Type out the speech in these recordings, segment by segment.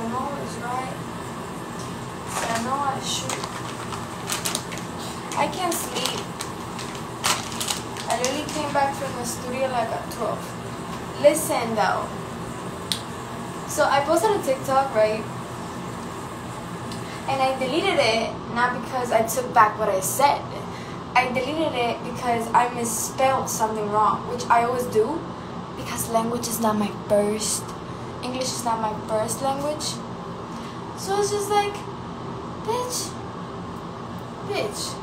nose, right? Yeah, I know I should. I can't sleep. I literally came back from the studio like at 12. Listen though. So I posted a TikTok, right? And I deleted it not because I took back what I said. I deleted it because I misspelled something wrong, which I always do because language is not my first English is not my first language. So it's just like, bitch, bitch.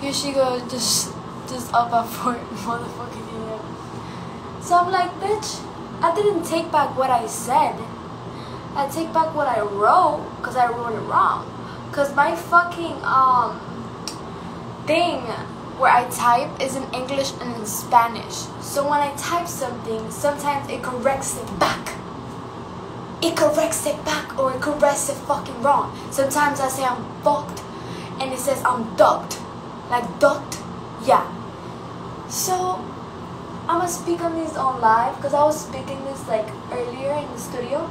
Here she goes, just, just up up for motherfucking idiot. So I'm like, bitch, I didn't take back what I said. I take back what I wrote, cause I wrote it wrong. Cause my fucking um thing where I type is in English and in Spanish. So when I type something, sometimes it corrects it back. It corrects it back or it corrects it fucking wrong. Sometimes I say I'm fucked and it says I'm ducked. Like ducked? Yeah. So I'm gonna speak on this on live because I was speaking this like earlier in the studio.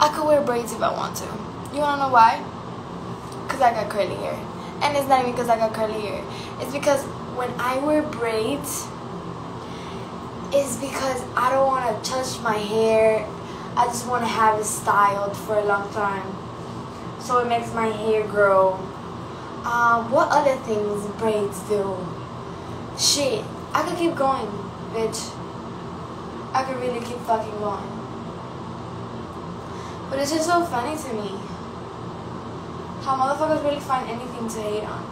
I could wear braids if I want to. You wanna know why? Because I got curly hair. And it's not even because I got curly hair. It's because when I wear braids, it's because I don't want to touch my hair. I just want to have it styled for a long time. So it makes my hair grow. Um, what other things braids do? Shit, I could keep going, bitch. I could really keep fucking going. But it's just so funny to me how motherfuckers really find anything to hate on.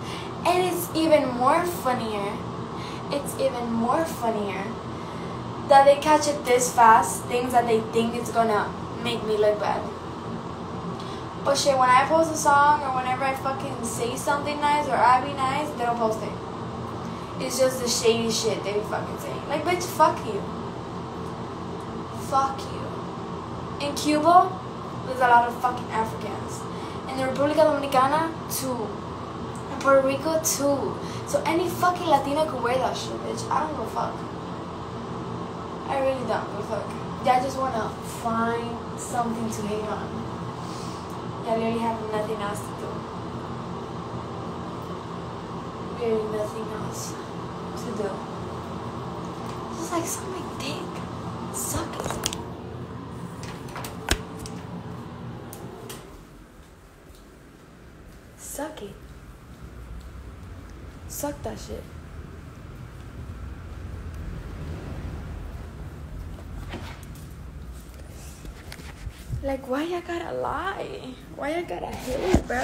And it's even more funnier, it's even more funnier that they catch it this fast, things that they think it's gonna make me look bad. But shit, when I post a song or whenever I fucking say something nice or I be nice, they don't post it. It's just the shady shit they be fucking saying. Like, bitch, fuck you. Fuck you. In Cuba, there's a lot of fucking Africans in the República Dominicana too. In Puerto Rico too. So any fucking Latino could wear that shit, bitch. I don't give a fuck. I really don't give a fuck. I just wanna find something to hate on. Yeah, I really have nothing else to do. Really nothing else to do. Just like something dick. Suck it. Suck it. Suck that shit. Like, why you gotta lie? Why you gotta hate, bro?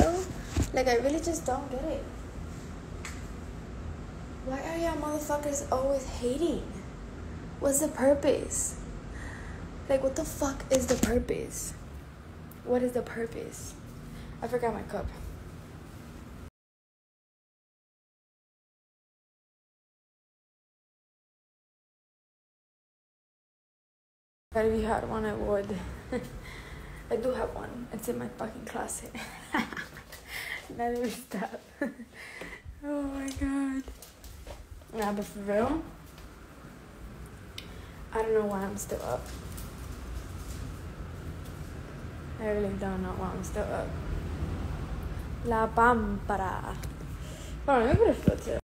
Like, I really just don't get it. Why are y'all motherfuckers always hating? What's the purpose? Like, what the fuck is the purpose? What is the purpose? I forgot my cup. If you had one, I would. I do have one. It's in my fucking closet. let me stop. oh my god. Nah, but for real, I don't know why I'm still up. I really don't know why I'm still up. La pámpara. Bueno, yo prefiero